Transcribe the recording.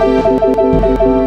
Música